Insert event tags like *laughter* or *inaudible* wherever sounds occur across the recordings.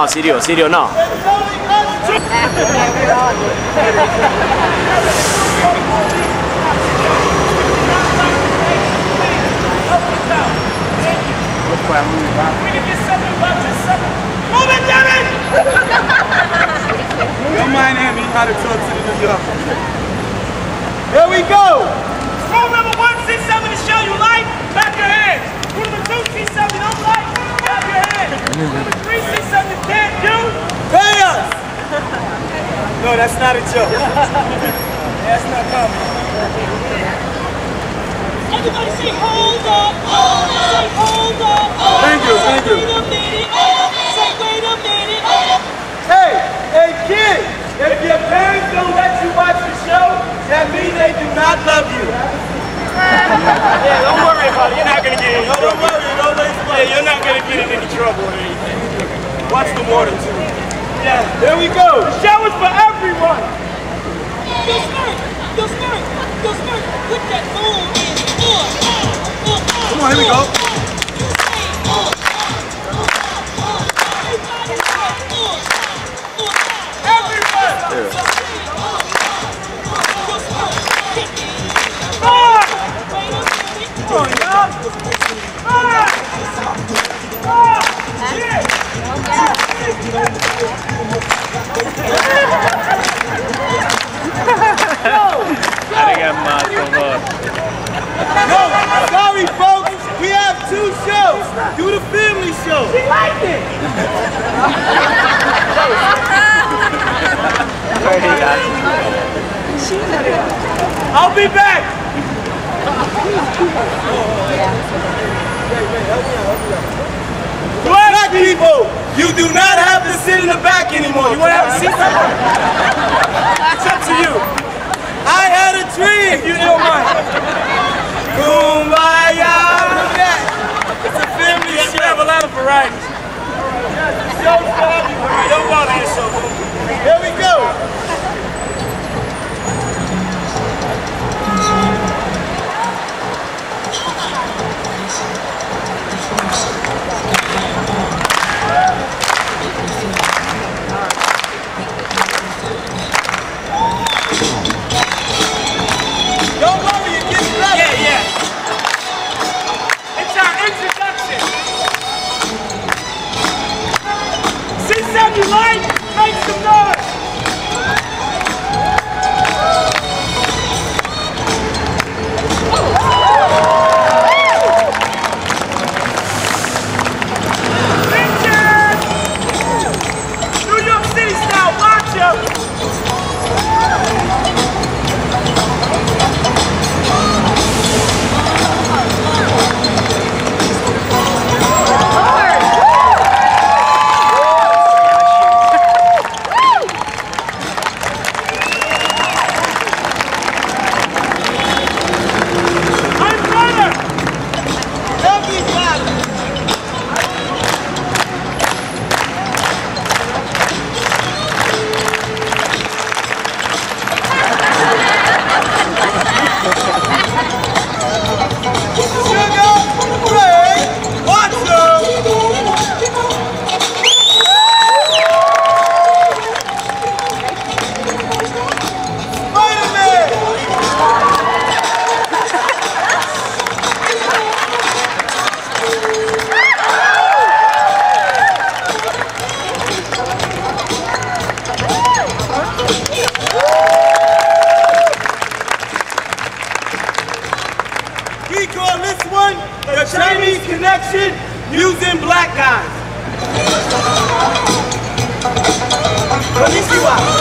no, Sirio, Sirio, no. Move it, Devin! Don't mind him, he how to talk to the New Yorkers. Here we go! Rule number one, see something to show you like, clap your hands. Rule number two, see something you don't like, clap your hands. Rule number three, see something you can't do. Pay us! No, that's not a joke. that's not coming. Everybody say hold up, hold up, say hold up, hold Thank you, thank you. Wait a minute, oh, say wait a minute, oh. Hey, hey kid, if your parents don't let you watch the show, that means they do not love you. Yeah, don't worry about it. You're not gonna get in No, don't worry, don't let Yeah, you're not gonna get in any trouble or anything. Watch the water too. Yeah. there we go. The show is for everyone. Yo, Smirk! Yo, Smirk! Yo, Smirk! Put that boom in. Uh, uh, uh, uh, Come on, here we go. uh, you Ah! Ah! Yeah. No, sorry folks, we have two shows. Do the family show. She liked it. I'll be back. People, you do not have to sit in the back anymore. You want to have a seat? It's up to you. I had a dream, if you don't mind. Kumbaya. It's a family Yes, we show. have a lot of varieties. Show. Don't bother yourself. Here we go. See you like? Make some noise. Connection using black guys. Konnichiwa.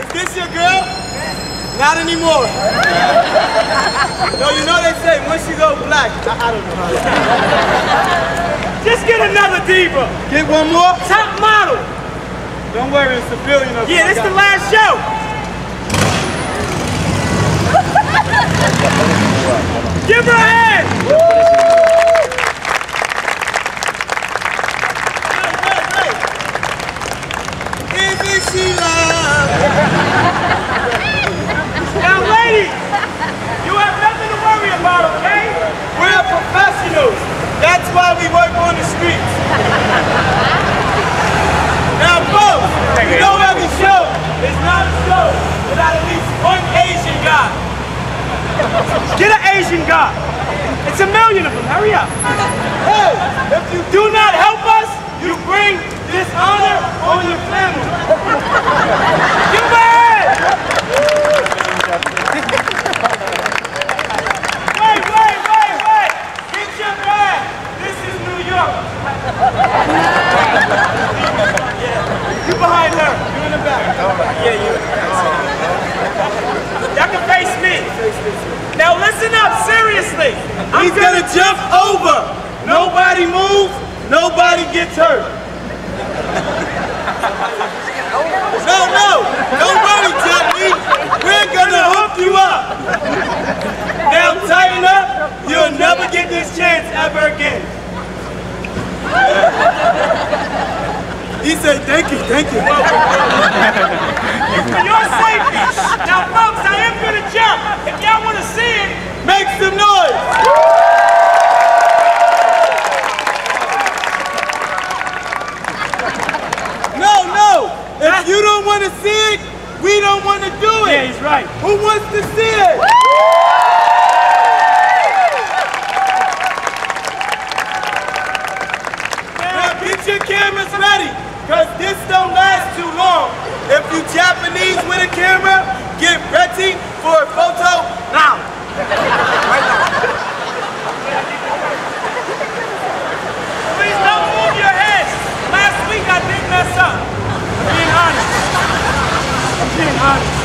Is this your girl? Not anymore. no, you know they say once you go black, I, I don't know how to Just get another diva. Get one more? Top model. Don't worry, it's a billion of Yeah, I this the last show. *laughs* Give her a hand. Why we work on the streets. now, folks, you know every show is not a show without at least one Asian guy. Get an Asian guy. It's a million of them. Hurry up. Hey, if you Do not help us, you bring dishonor on your family. Give him a hand. Wait, wait, wait, wait. Get your bag. This is New York. You behind her. You in the back. Yeah, you. Y'all can face me. Now listen up, seriously. I'm He's gonna jump over. Nobody moves, nobody gets hurt. No, no, don't worry, Johnny. We're gonna hook you up. Now tighten up. You'll never get this chance ever again. He said, thank you, thank you. *laughs* for your safety. Now, folks, I am gonna jump. If y'all wanna see it, Make some noise. No, no. If you don't want to see it, we don't want to do it. yeah, he's right. Who wants to see it? Last. If you Japanese with a camera, get ready for a photo now. Please don't move your heads. Last week I did mess up. I'm being honest. I'm being honest.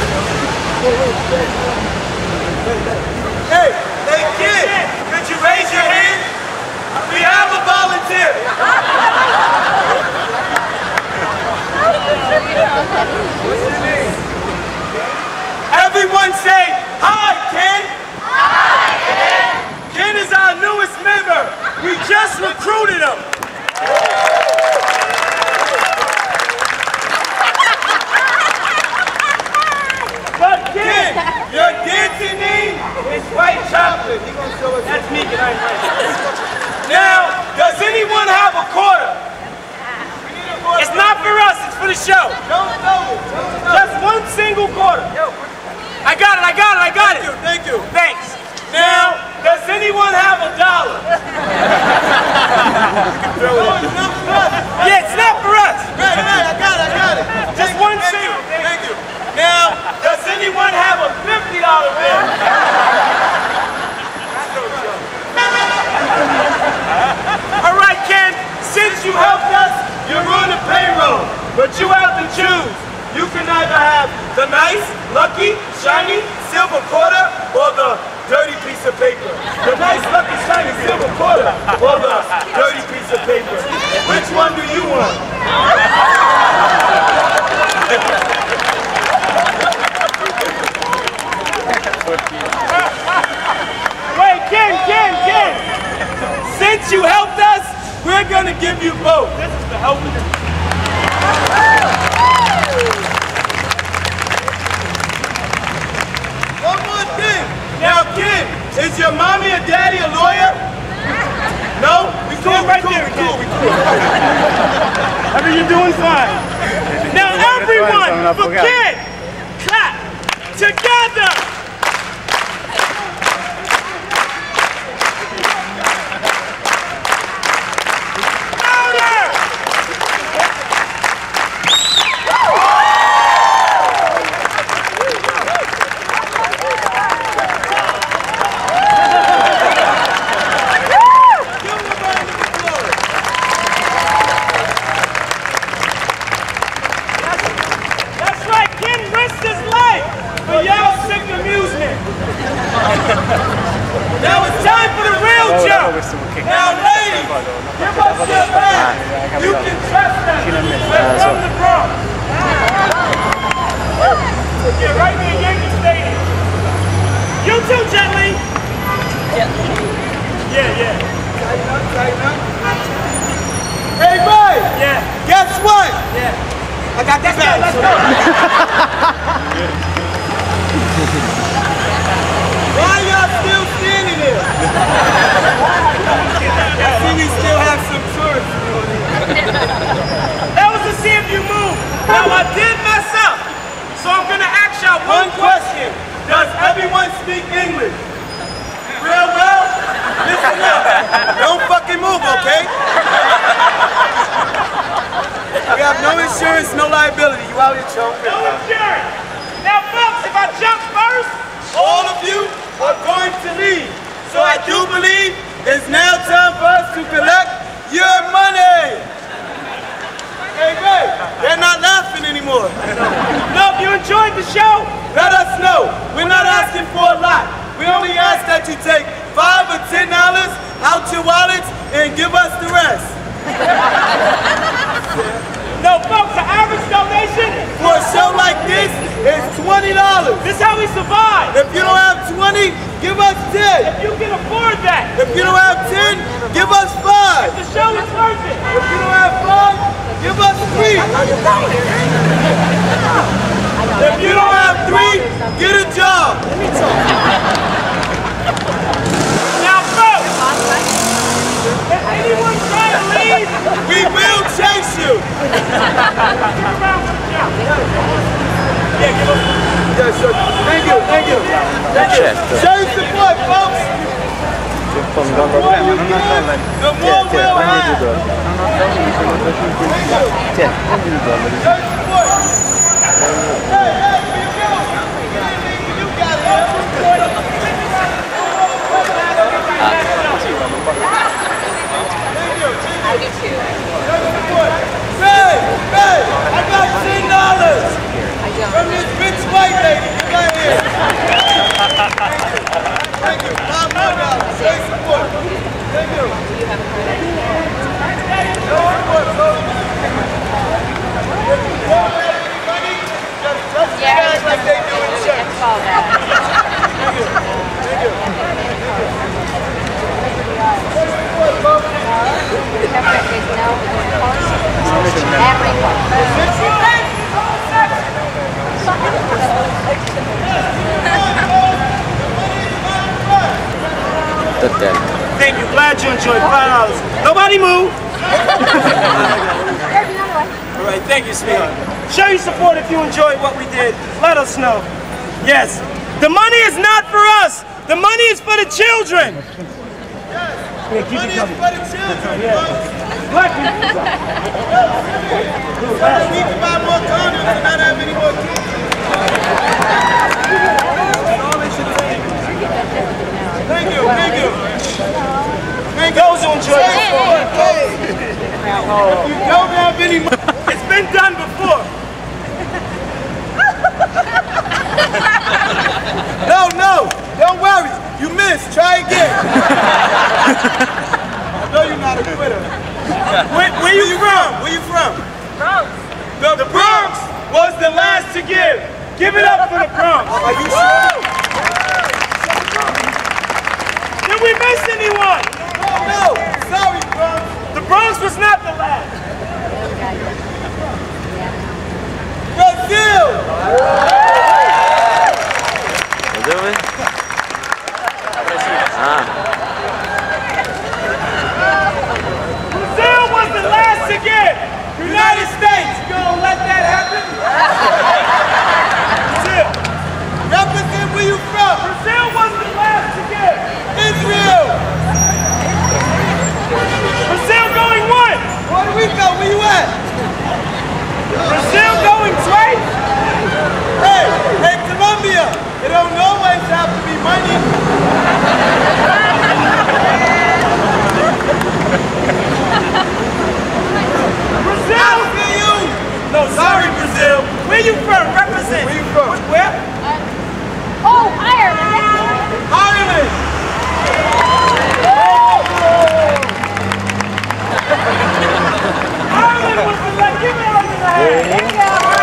Hey, hey kid, could you raise your hand? We have a volunteer. *laughs* Everyone say, hi, Ken. Hi, Ken. Ken is our newest member. We just recruited him. *laughs* But Ken, your dancing name is white chocolate. He gonna show us. That's me, and I'm right. Now, does anyone have a quarter? It's not for us, it's for the show. Don't throw it. Don't throw it. Just one single quarter. I got it, I got it, I got Thank it. thank you. Thanks. Now, does anyone have a dollar? *laughs* No, it's not for us. Yeah, it's not for us. Right, right, I got it, I got it. Just Thank one you, thank single. you, Thank you. Now, does anyone have a $50 bill? All right, Ken, Since you helped us, you're on the payroll. But you have to choose. You can either have the nice, lucky, shiny, silver quarter or the dirty piece of paper. The nice, lucky, shiny, silver quarter or the dirty piece of paper. Which one do you want? wait, Ken, Ken, Ken. Since you helped us, we're gonna give you both. This is the help. Kid, is your mommy or daddy a lawyer? No? We cool, we right cool, there, we cool, we cool. I mean, you're doing fine. Now, everyone, forget, clap together. Now, ladies, give us your mad. You can trust them. They're from the Bronx. Get right near Yankee Stadium. You too, Jet Li. Yeah, yeah. Tighten up, tighten up. Hey, boy. Yeah. Guess what? Yeah. I got this guy. Let's go. Why y'all still standing there? *laughs* That was to see if you move. Now I did mess up, so I'm gonna ask y'all One question. Does everyone speak English? Real well? Listen up. Don't fucking move, okay? We have no insurance, no liability. You out here choking. No insurance. Now, folks, if I jump first, All of you are going to leave. So I do believe it's now time for us to collect your money. Hey, Ray, they're not laughing anymore. no, if you enjoyed the show, Let us know. We're not asking for a lot. We only ask that you take five or ten dollars out your wallets and give us the rest. no, folks, the average donation, For a show like this, it's twenty dollars. this is how we survive. If you don't have twenty, give us ten. If you can afford that, If you don't have ten, give us five. the show is worth it. If you don't have five, give us three. If you don't have three, get a job. Now, folks, if anyone try to leave, We will chase you. *laughs* Yeah, give Thank you, thank you. Thank you. Show support, folks. The more we'll have. Show support. Hey, hey, you got it. I do too. Hey, hey, I got $10. From this rich white lady, you right here. Thank you. Five more dollars. Great support. Thank you. Do you have a credit? No, you. Glad five dollars. Nobody move. *laughs* All right. Thank you, sweetheart. Show your support if you enjoyed what we did. Let us know. Yes. The money is not for us. The money is for the children. Yeah, keep Money it is coming. for the children, folks. Black people. We need buy more condoms and not have any more kids. That's all they should say. Thank you, thank you. Thank you. Those who the sport. Hey. If you don't have any money, It's been done before. no, no, don't worry. You missed. Try again. I know you're not a quitter. Where, where you from? Where you from? The, the Bronx was the last to give. Give it up for the Bronx. Are you sure? Did we miss anyone? No. Sorry, bro. The Bronx was not the last. Brazil. Brazil was the last. United States. Gonna let that happen? Brazil. Represent where you from. Brazil It don't always have to be money. Brazil! I you! No, sorry, Brazil. Where you from? Represent. Where you from? Where? Uh, oh, Ireland. Ireland! Ireland was like, give me like that.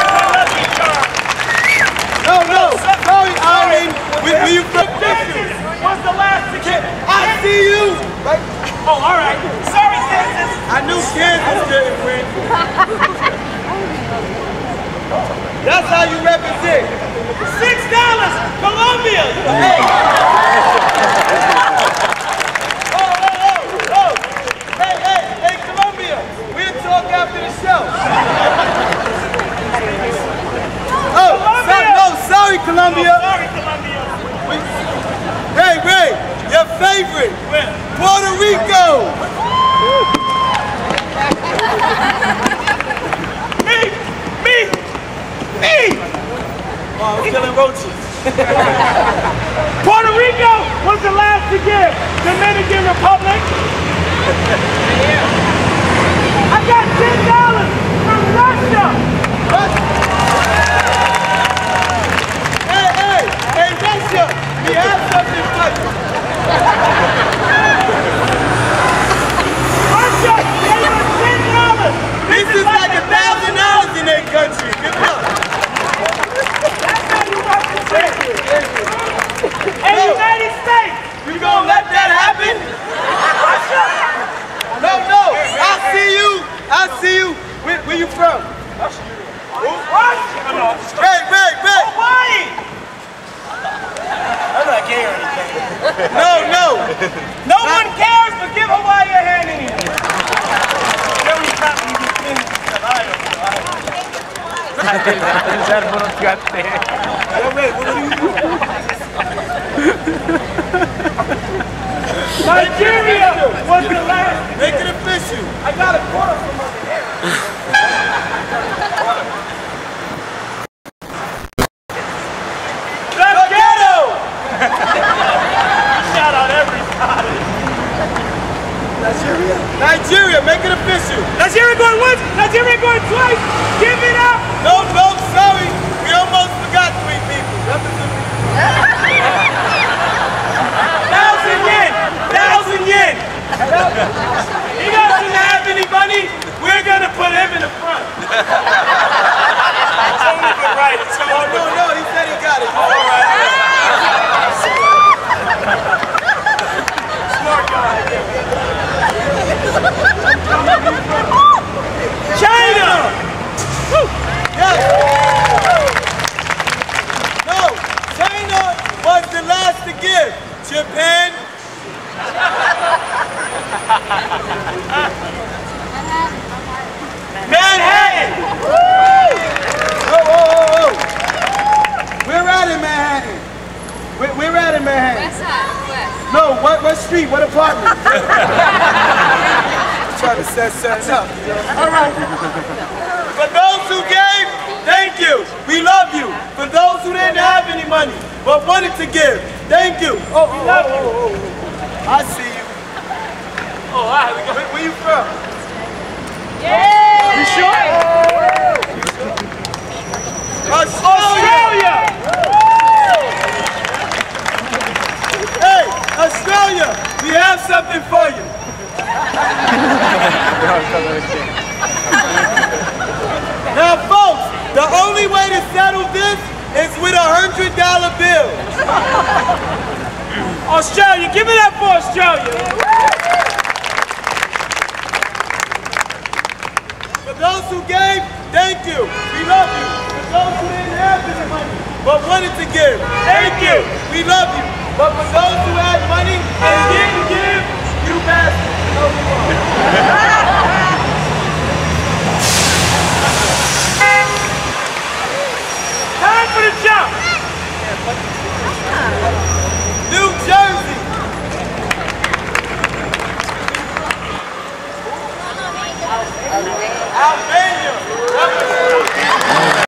wanted to give. Thank you. Oh, we love you. I see you. Oh, I right. where, where you from? Yeah. You sure? Australia. hey, Australia, we have something for you. *laughs* now, folks, the only way to settle this it's with a hundred dollar bill. Australia, give it up for Australia. For those who gave, thank you. We love you. For those who didn't have this money, but wanted to give, thank you. We love you. But for those who had money and didn't give, you bastards. *laughs* Albania! Albania!